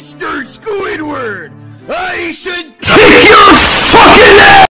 Mr. Squidward, I should